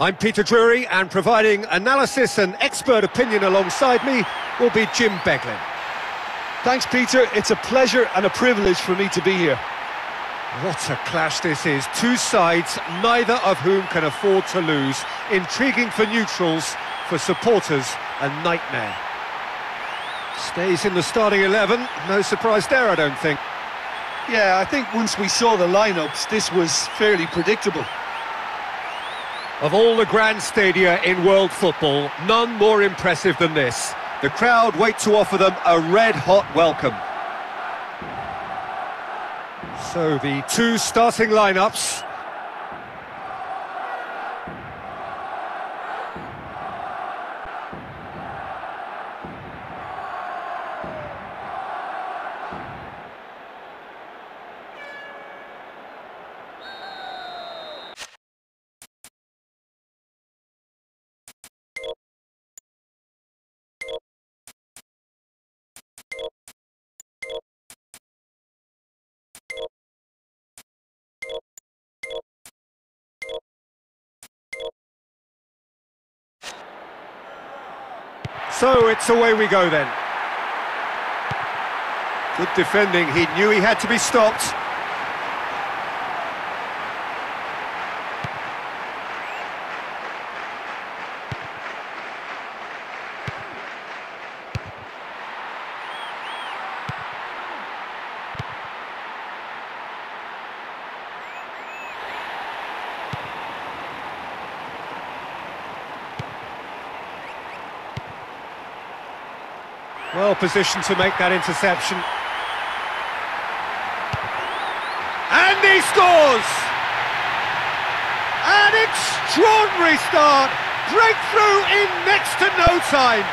I'm Peter Drury, and providing analysis and expert opinion alongside me will be Jim Beglin. Thanks, Peter. It's a pleasure and a privilege for me to be here. What a clash this is. Two sides, neither of whom can afford to lose. Intriguing for neutrals, for supporters, a nightmare. Stays in the starting 11, no surprise there, I don't think. Yeah, I think once we saw the lineups, this was fairly predictable. Of all the grand stadia in world football, none more impressive than this. The crowd wait to offer them a red-hot welcome. So the two starting lineups. So it's away we go then. Good defending, he knew he had to be stopped. Well positioned to make that interception. And he scores! An extraordinary start! Breakthrough in next to no time!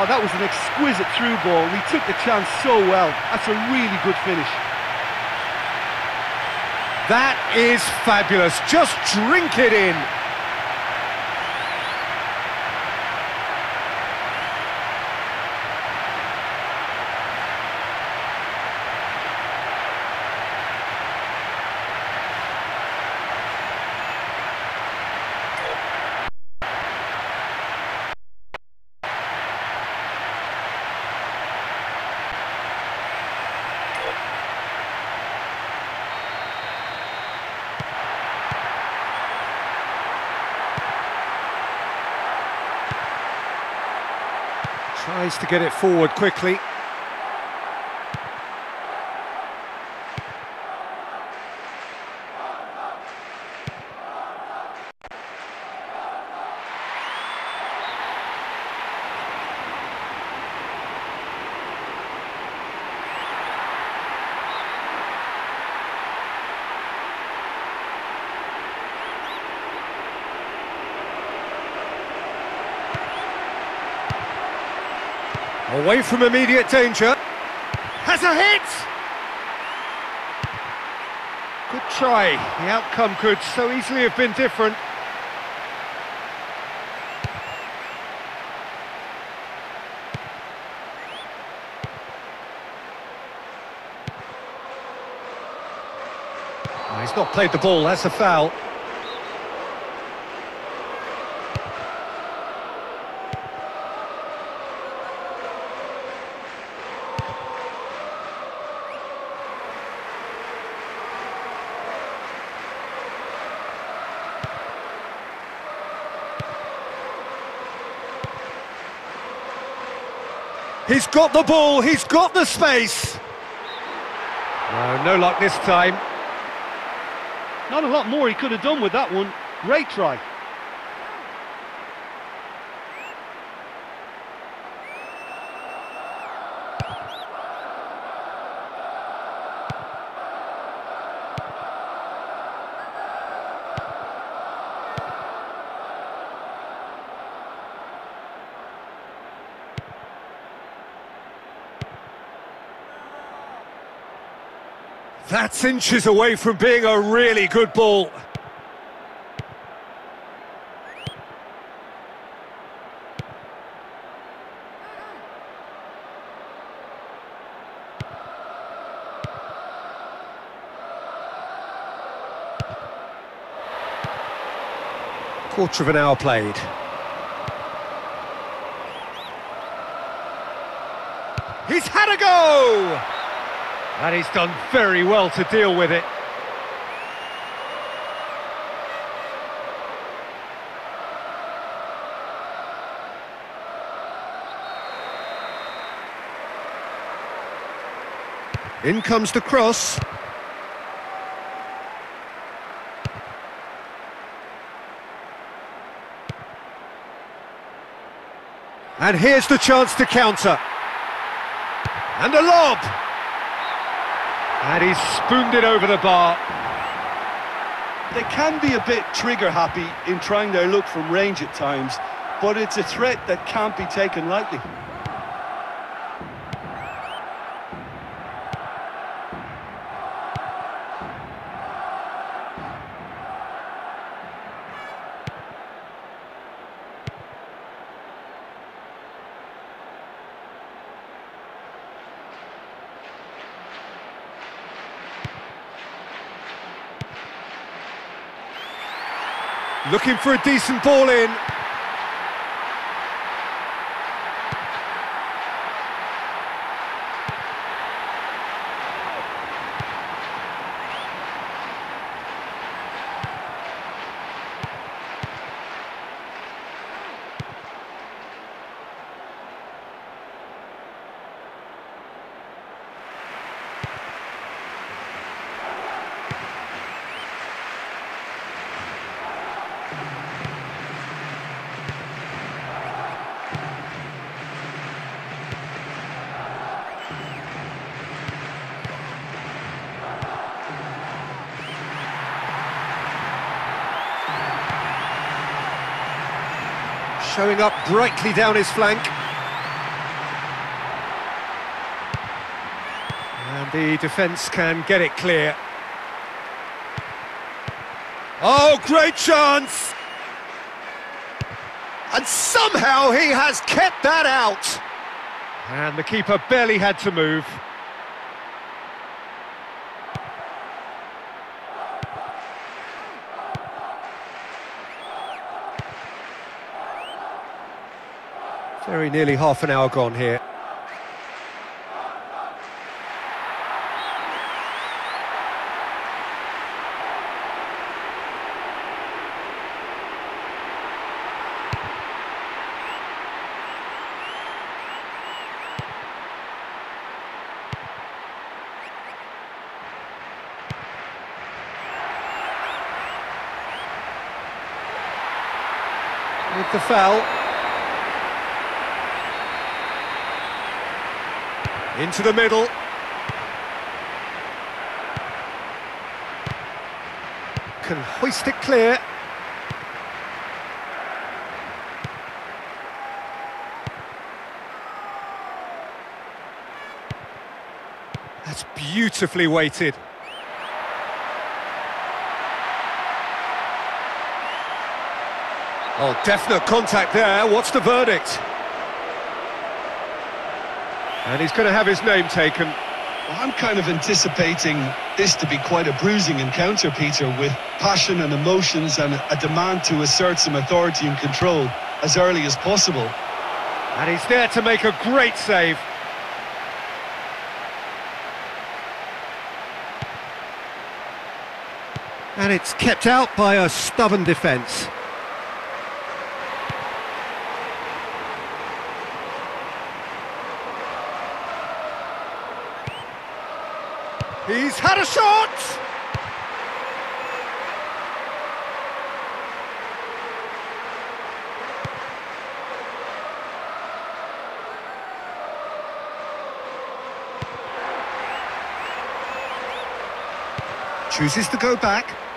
Oh, that was an exquisite through ball. He took the chance so well. That's a really good finish. That is fabulous. Just drink it in. Tries to get it forward quickly. Away from immediate danger. Has a hit! Good try. The outcome could so easily have been different. Oh, he's not played the ball, that's a foul. He's got the ball, he's got the space. No, no luck this time. Not a lot more he could have done with that one. Great try. That's inches away from being a really good ball. Quarter of an hour played. He's had a go! And he's done very well to deal with it. In comes the cross. And here's the chance to counter. And a lob! And he's spooned it over the bar. They can be a bit trigger happy in trying their look from range at times, but it's a threat that can't be taken lightly. Looking for a decent ball in. Showing up brightly down his flank. And the defence can get it clear. Oh, great chance! And somehow he has kept that out! And the keeper barely had to move. Very nearly half an hour gone here. With the foul. Into the middle. Can hoist it clear. That's beautifully weighted. Oh, definite contact there. What's the verdict? And he's going to have his name taken. Well, I'm kind of anticipating this to be quite a bruising encounter, Peter, with passion and emotions and a demand to assert some authority and control as early as possible. And he's there to make a great save. And it's kept out by a stubborn defence. He's had a shot! Chooses to go back.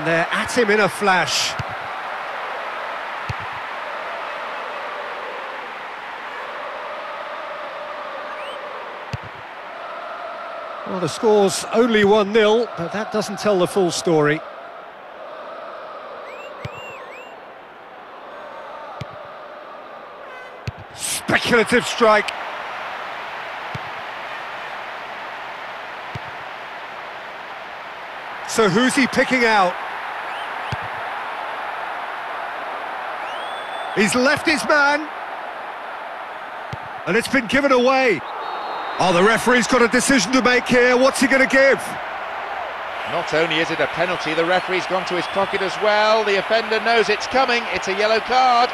And they're at him in a flash. Well, the score's only 1-0, but that doesn't tell the full story. Speculative strike. So who's he picking out? He's left his man. And it's been given away. Oh, the referee's got a decision to make here. What's he going to give? Not only is it a penalty, the referee's gone to his pocket as well. The offender knows it's coming. It's a yellow card.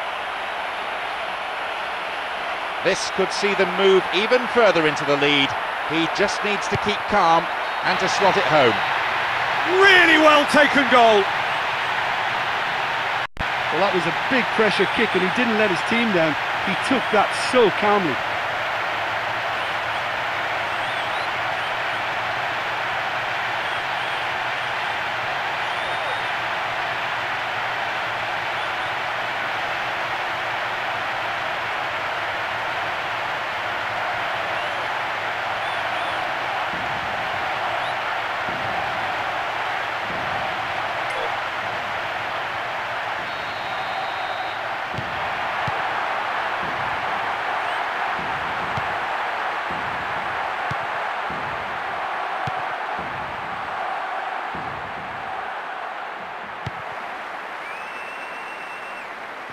This could see them move even further into the lead. He just needs to keep calm and to slot it home. Really well taken goal. Well, that was a big pressure kick and he didn't let his team down. He took that so calmly.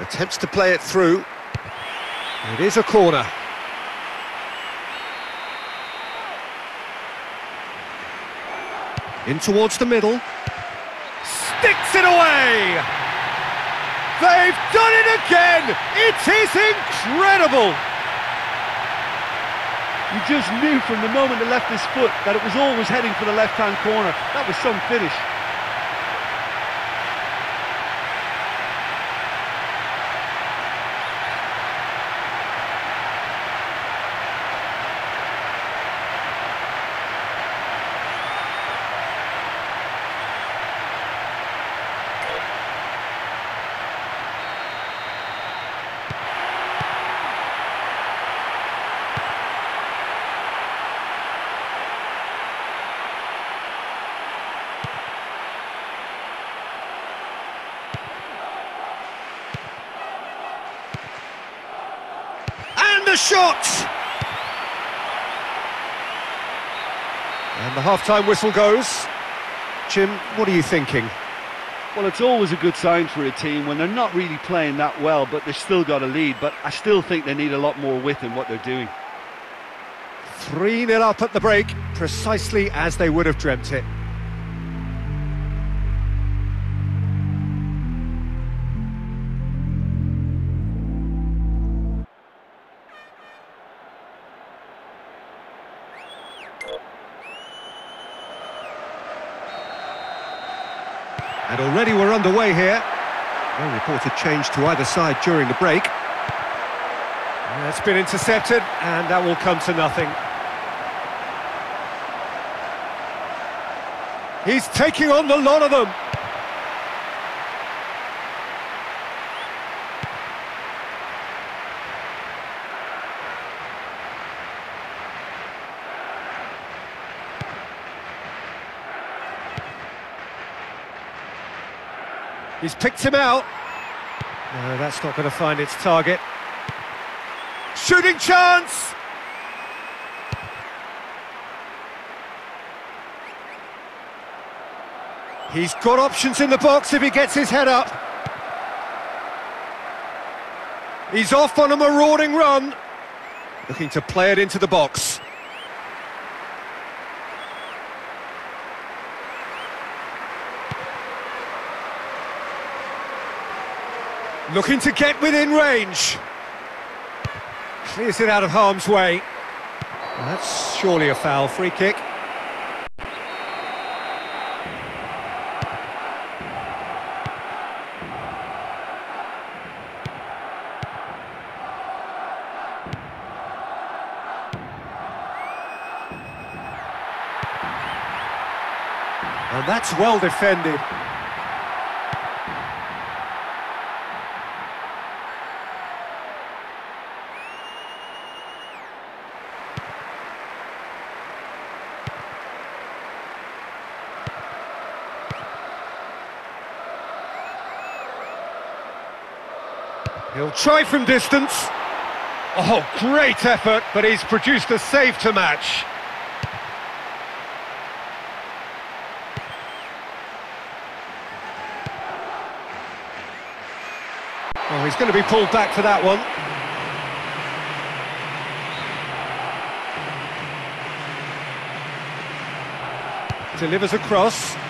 Attempts to play it through. It is a corner. In towards the middle. Sticks it away! They've done it again! It is incredible! You just knew from the moment he left his foot that it was always heading for the left-hand corner. That was some finish. And the shot! And the half-time whistle goes. Jim, what are you thinking? Well, it's always a good sign for a team when they're not really playing that well, but they've still got a lead. But I still think they need a lot more width in what they're doing. 3-0 up at the break, precisely as they would have dreamt it. And already we're underway here. No reported change to either side during the break. That's been intercepted, and that will come to nothing. He's taking on the lot of them. He's picked him out. No, that's not going to find its target. Shooting chance! He's got options in the box if he gets his head up. He's off on a marauding run. Looking to play it into the box. Looking to get within range. Clears it out of harm's way. That's surely a foul free kick. And that's well defended. He'll try from distance. Oh, great effort, but he's produced a save to match. Oh, he's going to be pulled back for that one. Delivers across.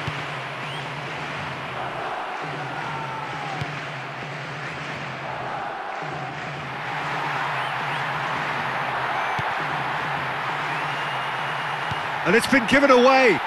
And it's been given away.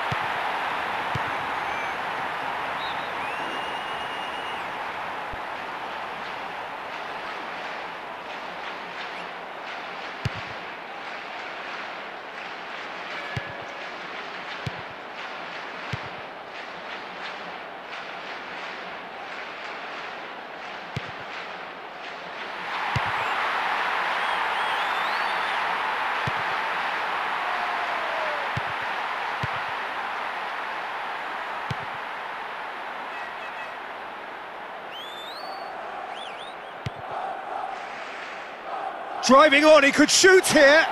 Driving on, he could shoot here.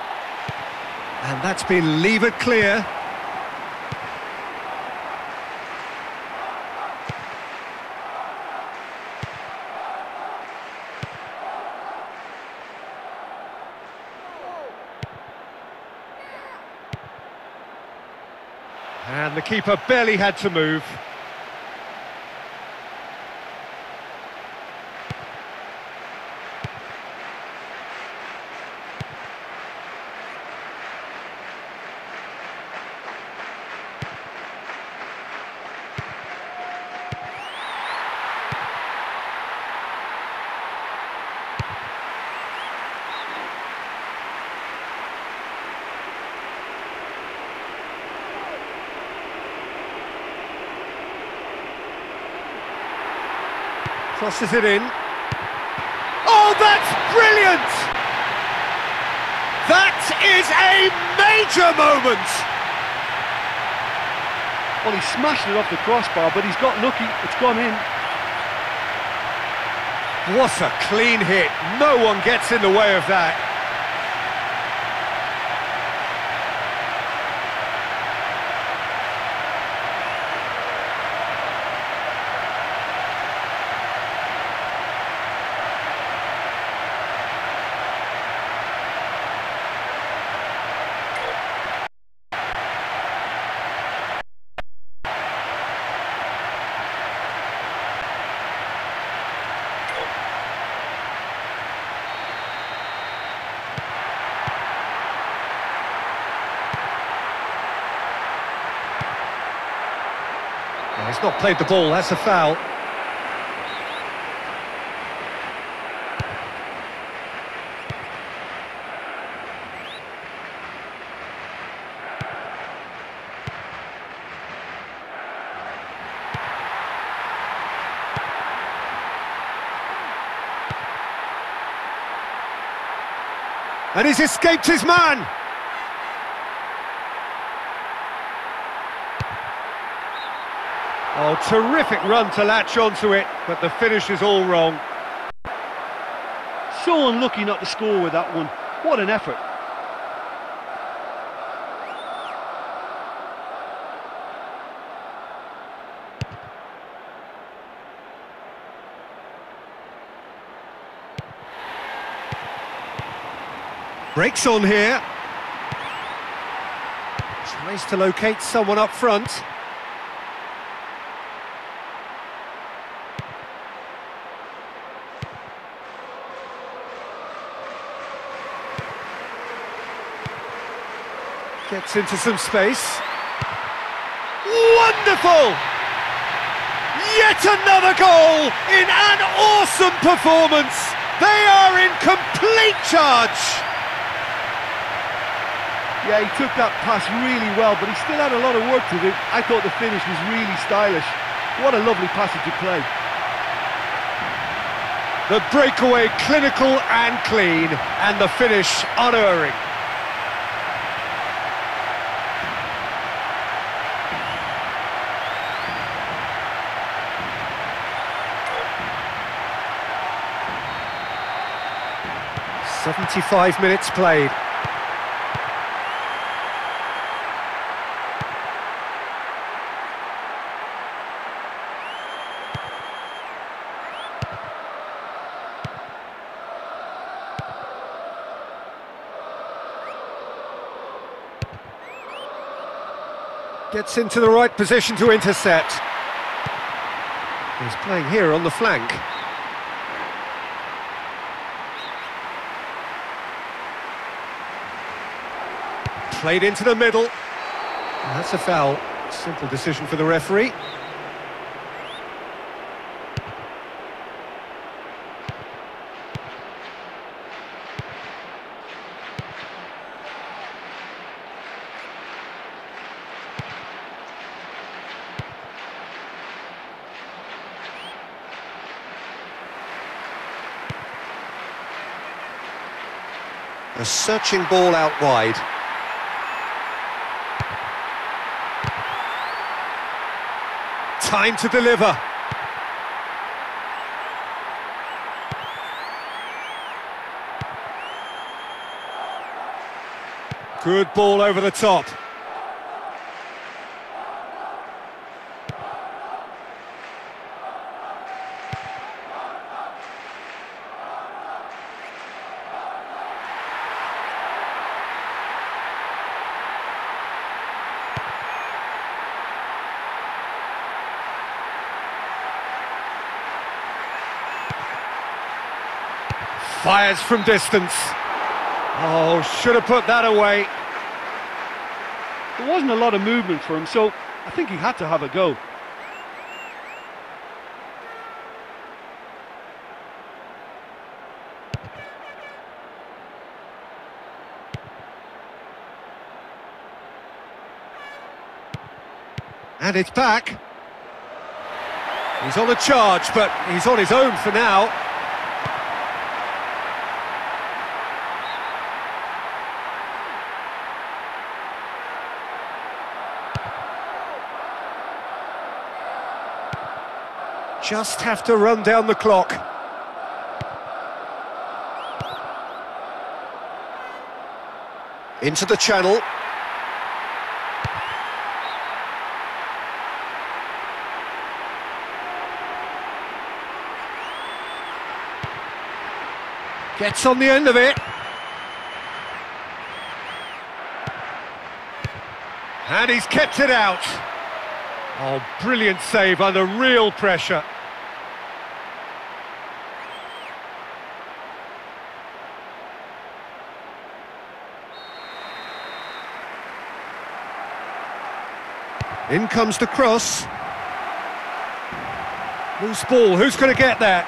And that's been levered clear. And the keeper barely had to move. Crosses it in. Oh, that's brilliant! That is a major moment! Well, he smashed it off the crossbar, but he's got lucky. It's gone in. What a clean hit. No one gets in the way of that. Not played the ball, that's a foul. And he's escaped his man! Oh, terrific run to latch onto it, but the finish is all wrong. So unlucky not to score with that one. What an effort. Breaks on here. Tries to locate someone up front. Gets into some space. Wonderful! Yet another goal in an awesome performance! They are in complete charge! Yeah, he took that pass really well, but he still had a lot of work to do. I thought the finish was really stylish. What a lovely passage of play. The breakaway clinical and clean, and the finish unerring. 75 minutes played. Gets into the right position to intercept. He's playing here on the flank. Played into the middle. That's a foul. Simple decision for the referee. A searching ball out wide. Time to deliver. Good ball over the top. Fires from distance. Oh, should have put that away. There wasn't a lot of movement for him, so I think he had to have a go. And it's back. He's on a charge, but he's on his own for now. Just have to run down the clock. Into the channel. Gets on the end of it. And he's kept it out. Oh, brilliant save under real pressure. In comes the cross. Loose ball, who's going to get that?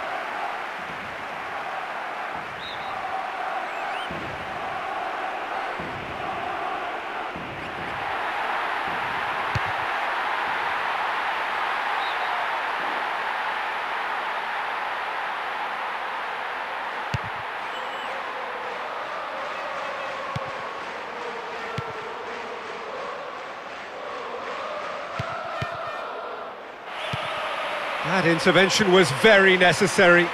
That intervention was very necessary.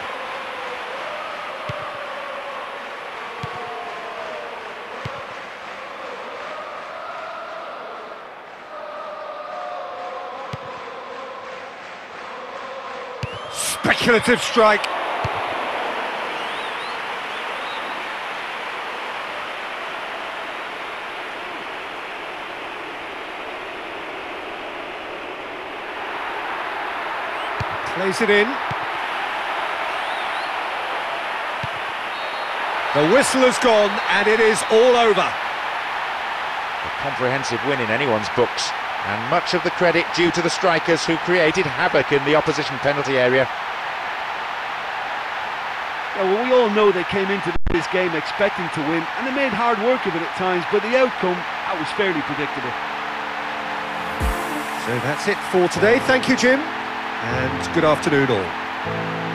Speculative strike. Plays it in. The whistle has gone and it is all over. A comprehensive win in anyone's books, and much of the credit due to the strikers who created havoc in the opposition penalty area. Yeah, well, we all know they came into this game expecting to win, and they made hard work of it at times, but the outcome, that was fairly predictable. So that's it for today. Thank you, Jim, and good afternoon all.